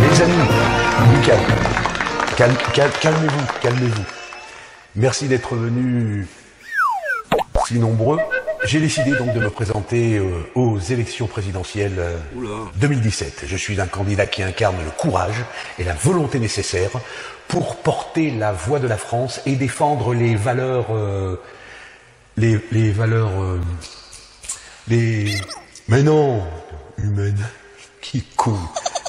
Les amis, du calme. Calme- calme- Calmez-vous, calmez-vous. Merci d'être venus si nombreux. J'ai décidé donc de me présenter euh, aux élections présidentielles euh, 2017. Je suis un candidat qui incarne le courage et la volonté nécessaires pour porter la voix de la France et défendre les valeurs, euh, les, les valeurs, euh, les, mais non, humaines, qui con,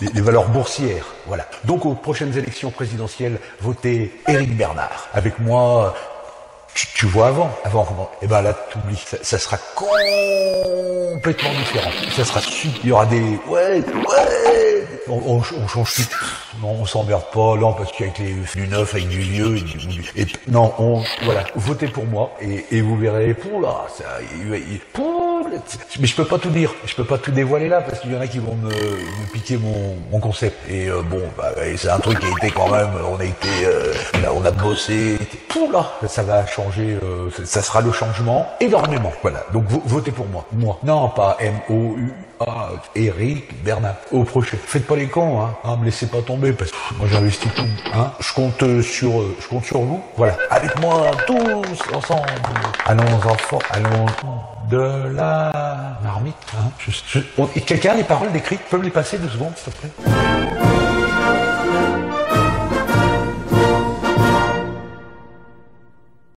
les, valeurs boursières, voilà. Donc aux prochaines élections présidentielles, votez Éric Bernard. Avec moi, tu, tu vois avant, avant, avant. Et ben là, t'oublies, ça, ça sera complètement différent. Ça sera il y aura des, ouais, ouais, on, on, change tout. Non, on s'emmerde pas, non, parce qu'avec les, du neuf, avec du vieux, non, on, voilà, votez pour moi, et, et vous verrez, pour là, ça, pour, mais je peux pas tout dire, je peux pas tout dévoiler là, parce qu'il y en a qui vont me, me piquer mon, mon concept. Et euh, bon, bah, c'est un truc qui a été quand même, on a été, euh, on a bossé, pour là, ça va changer, euh, ça- sera le changement énormément. Voilà, donc vo- votez pour moi, moi. Non, pas M-O-U. Ah, Eric Bernard. Au prochain. Faites pas les cons, hein. Ah, me laissez pas tomber parce que moi j'investis tout. Hein. Je compte euh, sur, euh, je compte sur vous. Voilà. Avec moi, tous ensemble. Allons enfants, allons de la marmite. Hein. Quelqu'un les paroles décrites me les passer deux secondes, s'il te plaît?